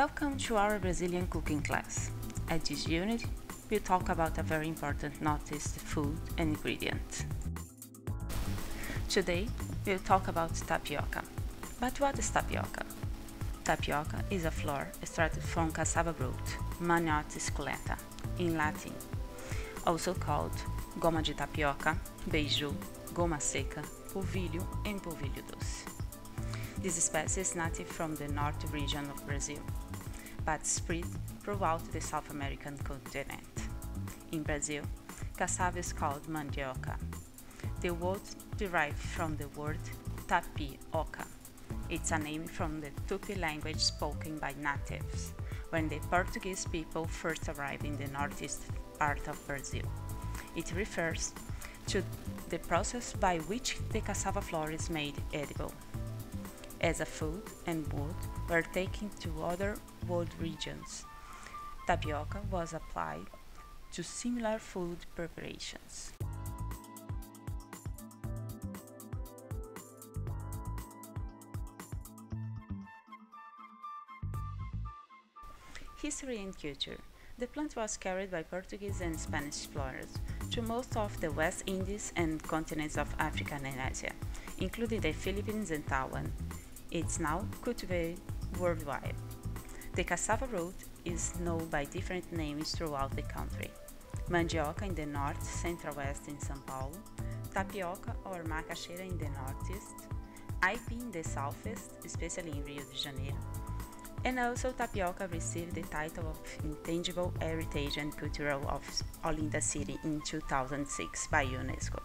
Welcome to our Brazilian cooking class. At this unit, we'll talk about a very important Northeast food and ingredient. Today, we'll talk about tapioca. But what is tapioca? Tapioca is a flour extracted from cassava root, Manihot esculenta, in Latin, also called goma de tapioca, beiju, goma seca, polvilho, and polvilho doce. This species is native from the north region of Brazil, but spread throughout the South American continent. In Brazil, cassava is called mandioca. The word derived from the word tapioca. It's a name from the Tupi language spoken by natives when the Portuguese people first arrived in the northeast part of Brazil. It refers to the process by which the cassava flour is made edible. As a food and wood were taken to other world regions, tapioca was applied to similar food preparations. History and culture. The plant was carried by Portuguese and Spanish explorers to most of the West Indies and continents of Africa and Asia, including the Philippines and Taiwan. It's now cultivated worldwide. The cassava root is known by different names throughout the country. Mandioca in the north, central west in São Paulo, tapioca or macaxeira in the northeast, aipim in the southeast, especially in Rio de Janeiro, and also tapioca received the title of Intangible Heritage and Cultural of Olinda City in 2006 by UNESCO.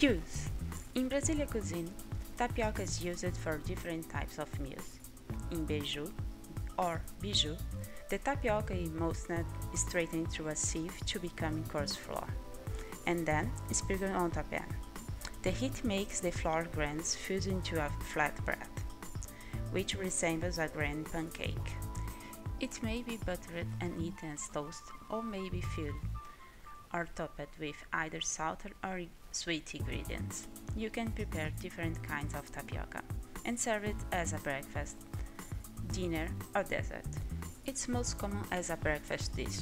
Use In Brazilian cuisine, tapioca is used for different types of meals. In beiju or biju, the tapioca is moistened straightened through a sieve to become coarse flour, and then sprinkled on a pan. The heat makes the flour grains fuse into a flat bread, which resembles a grand pancake. It may be buttered and eaten as toast, or may be filled or topped with either salted or sweet ingredients. You can prepare different kinds of tapioca and serve it as a breakfast, dinner, or dessert. It's most common as a breakfast dish.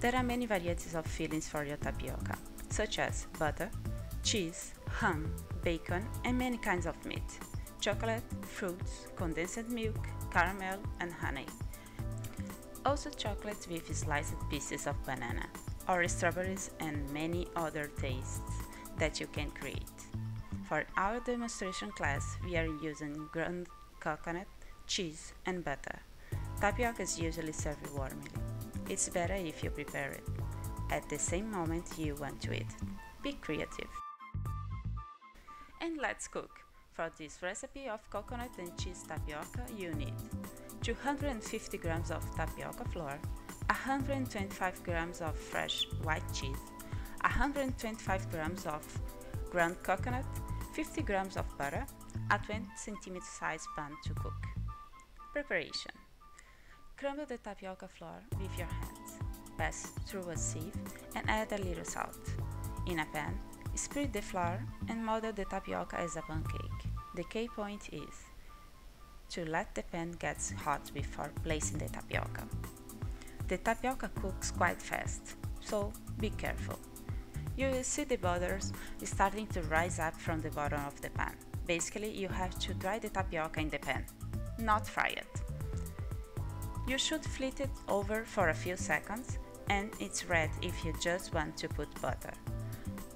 There are many varieties of fillings for your tapioca, such as butter, cheese, ham, bacon, and many kinds of meat, chocolate, fruits, condensed milk, caramel, and honey. Also chocolate with sliced pieces of banana, or strawberries and many other tastes that you can create. For our demonstration class, we are using ground coconut, cheese, and butter. Tapioca is usually served warmly. It's better if you prepare it at the same moment you want to eat. Be creative. And let's cook. For this recipe of coconut and cheese tapioca, you need 250 grams of tapioca flour, 125 grams of fresh white cheese, 125 grams of ground coconut, 50 grams of butter, a 20 cm size pan to cook. Preparation Crumble the tapioca flour with your hands, pass through a sieve, and add a little salt. In a pan, spread the flour and model the tapioca as a pancake. The key point is to let the pan get hot before placing the tapioca. The tapioca cooks quite fast, so be careful. You will see the borders starting to rise up from the bottom of the pan. Basically, you have to dry the tapioca in the pan, not fry it. You should flip it over for a few seconds and it's ready if you just want to put butter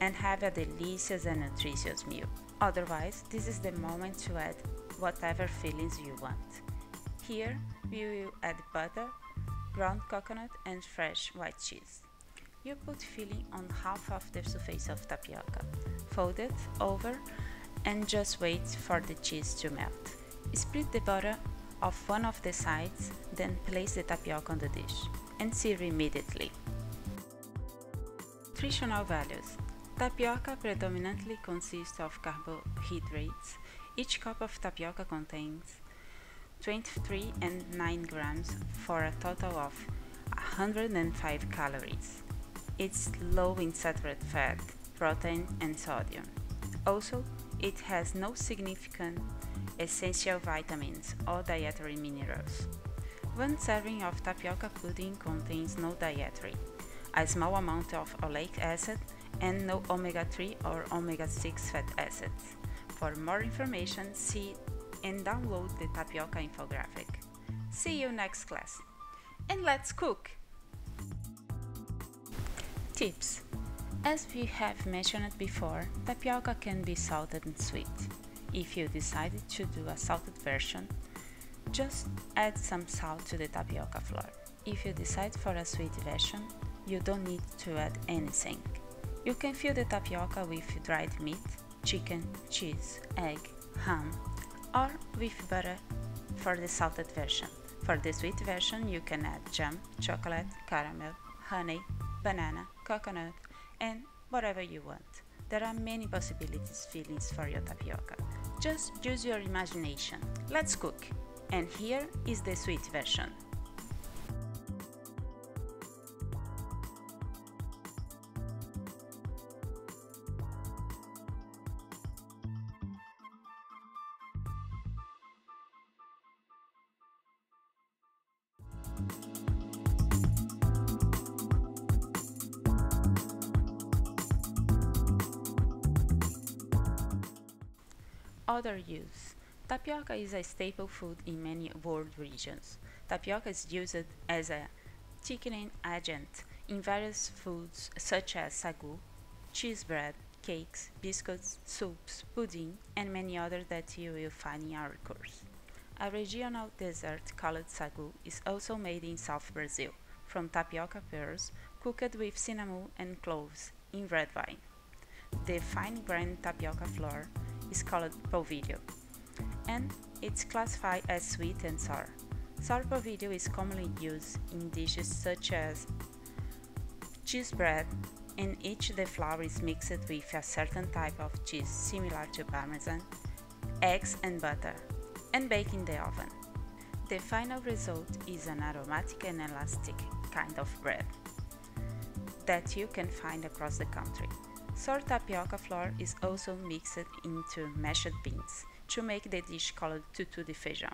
and have a delicious and nutritious meal. Otherwise, this is the moment to add whatever fillings you want. Here, we will add butter, ground coconut and fresh white cheese. You put filling on half of the surface of tapioca, fold it over and just wait for the cheese to melt. Split the butter off one of the sides, then place the tapioca on the dish and serve immediately. Nutritional values Tapioca predominantly consists of carbohydrates. Each cup of tapioca contains 23 and 9 grams for a total of 105 calories. It's low in saturated fat, protein, and sodium. Also, It has no significant essential vitamins or dietary minerals. One serving of tapioca pudding contains no dietary, a small amount of oleic acid, and no omega-3 or omega-6 fat acids. For more information, see and download the tapioca infographic. See you next class. And let's cook! Tips As we have mentioned before, tapioca can be salted and sweet. If you decided to do a salted version, just add some salt to the tapioca flour. If you decide for a sweet version, you don't need to add anything. You can fill the tapioca with dried meat, chicken, cheese, egg, ham, or with butter for the salted version. For the sweet version, you can add jam, chocolate, caramel, honey, banana, coconut, and whatever you want. There are many possibilities fillings for your tapioca. Just use your imagination. Let's cook! And here is the sweet version. Other use. Tapioca is a staple food in many world regions. Tapioca is used as a thickening agent in various foods such as sagu, cheese bread, cakes, biscuits, soups, pudding, and many others that you will find in our course. A regional dessert called sagu is also made in South Brazil from tapioca pearls cooked with cinnamon and cloves in red wine. The fine-grained tapioca flour is called polvilho, and it's classified as sweet and sour. Sour polvilho is commonly used in dishes such as cheese bread, in which the flour is mixed with a certain type of cheese similar to parmesan, eggs and butter, and baked in the oven. The final result is an aromatic and elastic kind of bread that you can find across the country. Sour tapioca flour is also mixed into mashed beans to make the dish called tutu de feijão.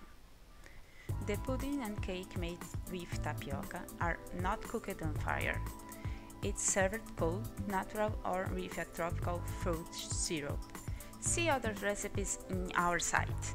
The pudding and cake made with tapioca are not cooked on fire. It's served cold, natural or with a tropical fruit syrup. See other recipes in our site.